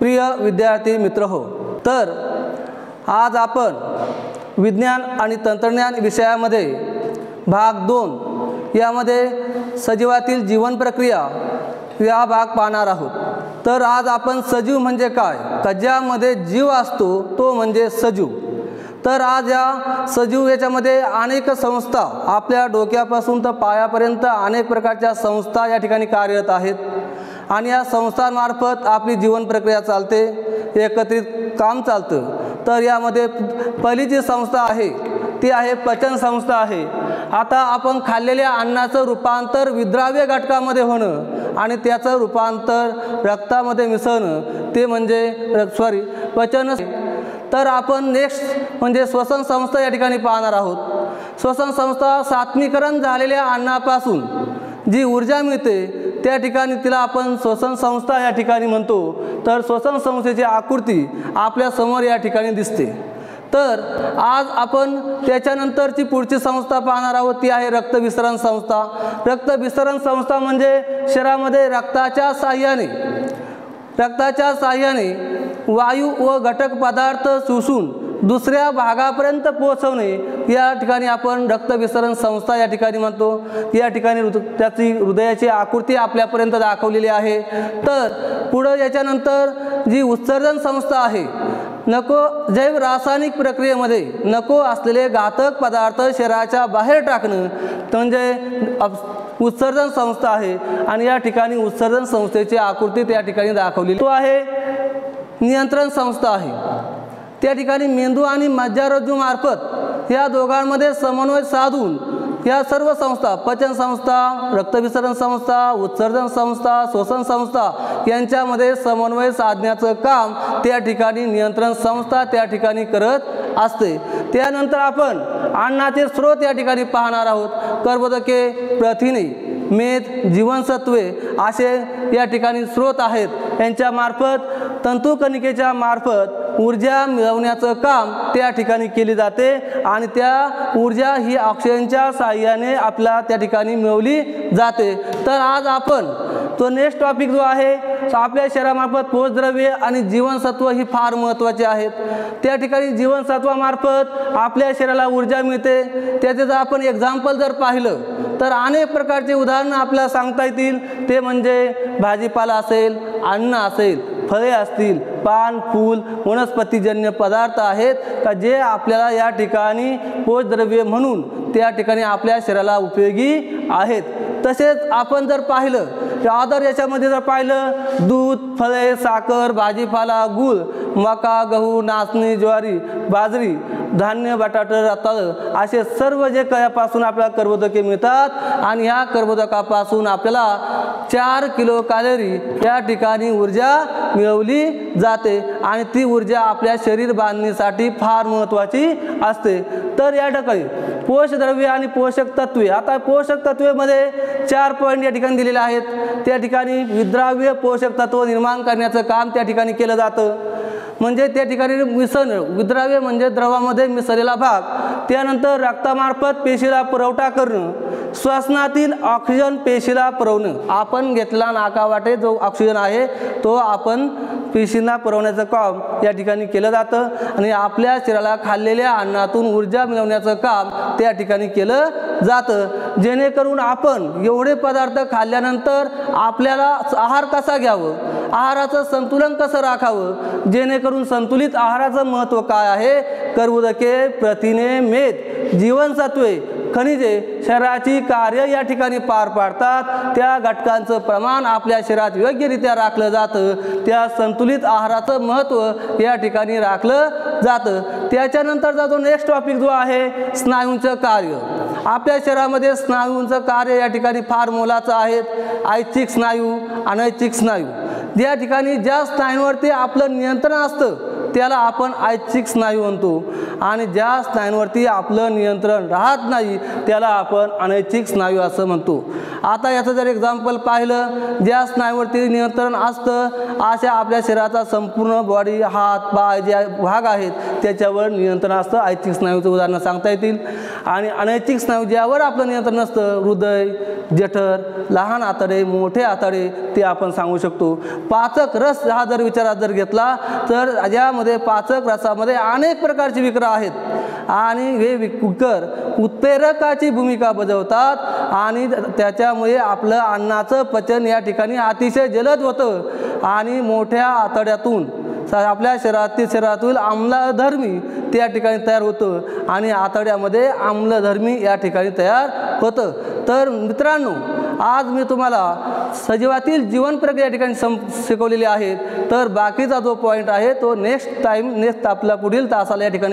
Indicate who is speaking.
Speaker 1: प्रिय विद्यार्थी मित्र हो तर आज आपण विज्ञान आणि तंत्रज्ञान विषयामध्ये भाग दोन यामध्ये सजीवातील जीवन प्रक्रिया या भाग पाहणार आहोत. तर आज आपण सजीव म्हणजे काय? का ज्यामध्ये जीव असतो तो म्हणजे सजीव. तर आज या सजीव याच्यामध्ये अनेक संस्था आपल्या डोक्यापासून तर पायापर्यंत अनेक प्रकारच्या संस्था या ठिकाणी कार्यरत आहेत. आणि या संस्थांमार्फत आपली जीवन प्रक्रिया चालते एकत्रित काम चालतं. तर यामध्ये पहिली जी संस्था आहे ती आहे पचन संस्था आहे. आता आपण खाल्लेल्या अन्नाचं रूपांतर विद्राव्य घटकामध्ये होणं आणि त्याचं रूपांतर रक्तामध्ये मिसळणं ते म्हणजे सॉरी पचन तर आपण नेक्स्ट म्हणजे श्वसन संस्था या ठिकाणी पाहणार आहोत. श्वसन संस्था सात्मीकरण झालेल्या अन्नापासून जी ऊर्जा मिळते त्या ठिकाणी तिला आपण श्वसन संस्था या ठिकाणी म्हणतो. तर श्वसन संस्थेची आकृती आपल्यासमोर या ठिकाणी दिसते. तर आज आपण त्याच्यानंतरची पुढची संस्था पाहणार आहोत. ती आहे रक्तविसरण संस्था. रक्तविसरण संस्था म्हणजे शरीरामध्ये रक्ताच्या साह्याने रक्ताच्या साह्याने वायू व घटक पदार्थ शोषून दुसऱ्या भागापर्यंत पोहोचवणे. या ठिकाणी आपण रक्तविसरण संस्था या ठिकाणी म्हणतो. या ठिकाणी हृद त्याची हृदयाची आकृती आपल्यापर्यंत दाखवलेली आहे. तर पुढं याच्यानंतर जी उत्सर्जन संस्था आहे नको जैव रासायनिक प्रक्रियेमध्ये नको असलेले घातक पदार्थ शरीराच्या बाहेर टाकणं म्हणजे उत्सर्जन संस्था आहे. आणि या ठिकाणी उत्सर्जन संस्थेची आकृती त्या ठिकाणी दाखवलेली तो आहे नियंत्रण संस्था आहे. त्या ठिकाणी मेंदू आणि मज्जारज्जूमार्फत या दोघांमध्ये समन्वय साधून या सर्व संस्था पचन संस्था रक्तविसरण संस्था उत्सर्जन संस्था श्वसन संस्था यांच्यामध्ये समन्वय साधण्याचं काम त्या ठिकाणी नियंत्रण संस्था त्या ठिकाणी करत असते. त्यानंतर आपण अन्नाचे स्रोत या ठिकाणी पाहणार आहोत. कर्बोदके प्रथिने मेद जीवनसत्वे असे या ठिकाणी स्रोत आहेत. यांच्यामार्फत तंतुकणिकेच्या मार्फत ऊर्जा मिळवण्याचं काम त्या ठिकाणी केली जाते आणि त्या ऊर्जा ही ऑक्सिजनच्या साह्याने आपल्या त्या ठिकाणी मिळवली जाते. तर आज आपण तो नेक्स्ट टॉपिक जो आहे आपल्या शरीरामार्फत पोषद्रव्ये आणि जीवनसत्व ही फार महत्त्वाचे आहेत. त्या ठिकाणी जीवनसत्वामार्फत आपल्या शरीराला ऊर्जा मिळते. त्याचे जर आपण एक्झाम्पल जर पाहिलं तर अनेक प्रकारचे उदाहरणं आपल्याला सांगता येतील. ते म्हणजे भाजीपाला असेल अन्न असेल फळे असतील पान फूल वनस्पतीजन्य पदार्थ आहेत का जे आपल्याला या ठिकाणी पोषद्रव्य म्हणून त्या ठिकाणी आपल्या शरीराला उपयोगी आहेत. तसेच आपण जर पाहिलं आदर याच्यामध्ये जर पाहिलं दूध फळे साखर भाजीपाला गूळ मका गहू नाचणी ज्वारी बाजरी धान्य बटाटे रताळ असे सर्व जे कयापासून आपल्याला कर्बोदके मिळतात आणि ह्या कर्बोदकापासून आपल्याला चार किलो कॅलरी या ठिकाणी ऊर्जा मिळवली जाते आणि ती ऊर्जा आपल्या शरीर बांधणीसाठी फार महत्त्वाची असते. तर या ठिकाणी पोषद्रव्य आणि पोषक तत्वे आता पोषक तत्वेमध्ये चार पॉईंट या ठिकाणी दिलेले आहेत. त्या ठिकाणी विद्राव्य पोषक तत्व निर्माण करण्याचं काम त्या ठिकाणी केलं जातं. म्हणजे त्या ठिकाणी मिसळणं विद्राव्य म्हणजे द्रवामध्ये मिसळलेला भाग त्यानंतर रक्तामार्फत पेशीला पुरवठा करणं श्वसनातील ऑक्सिजन पेशीला पुरवणं. आपण घेतला नाकावाटे जो ऑक्सिजन आहे तो आपण पेशींना पुरवण्याचं काम या ठिकाणी केलं जातं. आणि आपल्या शरीराला खाल्लेल्या अन्नातून ऊर्जा मिळवण्याचं काम त्या ठिकाणी केलं जातं. जेणेकरून आपण एवढे पदार्थ खाल्ल्यानंतर आपल्याला आहार कसा घ्यावं? आहाराचं संतुलन कसं राखावं? जेणेकरून संतुलित आहाराचं महत्त्व काय आहे? कर्बोदके प्रथिने मेद जीवनसत्वे खनिजे शरीराची कार्य या ठिकाणी पार पाडतात. त्या घटकांचं प्रमाण आपल्या शरीरात योग्यरित्या राखलं जातं. त्या संतुलित आहाराचं महत्त्व या ठिकाणी राखलं जातं. त्याच्यानंतरचा जो नेक्स्ट टॉपिक जो आहे स्नायूंचं कार्य. आपल्या शरीरामध्ये स्नायूंचं कार्य या ठिकाणी फार मोलाचं आहे. ऐच्छिक स्नायू अनैच्छिक स्नायू. ज्या ठिकाणी ज्या स्नायूंवरती आपलं नियंत्रण असतं त्याला आपण ऐच्छिक स्नायू म्हणतो. आणि ज्या स्नायूंवरती आपलं नियंत्रण राहत नाही त्याला आपण अनैच्छिक स्नायू असं म्हणतो. आता याचं जर एक्झाम्पल पाहिलं ज्या स्नायूवरती नियंत्रण असतं अशा आपल्या शरीराचा संपूर्ण बॉडी हात पाय जे भाग आहेत त्याच्यावर नियंत्रण असतं. ऐच्छिक स्नायूचं उदाहरणं सांगता येतील. आणि अनैच्छिक स्नायू ज्यावर आपलं नियंत्रण असतं हृदय जठर लहान आतडे मोठे आतडे ते आपण सांगू शकतो. पाचक रस हा जर विचारात जर घेतला तर ज्या रसामध्ये पाचक रसामध्ये अनेक प्रकारचे विकर आहेत. आणि हे विकर उत्प्रेरकाची भूमिका बजावतात आणि त्याच्यामुळे आपलं अन्नाचं पचन या ठिकाणी अतिशय जलद होतं. आणि मोठ्या आतड्यातून स- आपल्या शरीरातील शरीरातील आम्लधर्मी त्या ठिकाणी तयार होतं. आणि आतड्यामध्ये आम्लधर्मी या ठिकाणी तयार होतं. तर मित्रांनो आज मी तुम्हाला सजीवातील जीवन प्रक्रिया ठिकाणी सम शिकवलेली आहे. तर बाकीचा जो पॉईंट आहे तो नेक्स्ट टाईम नेक्स्ट आपला पुढील तासाला या ठिकाणी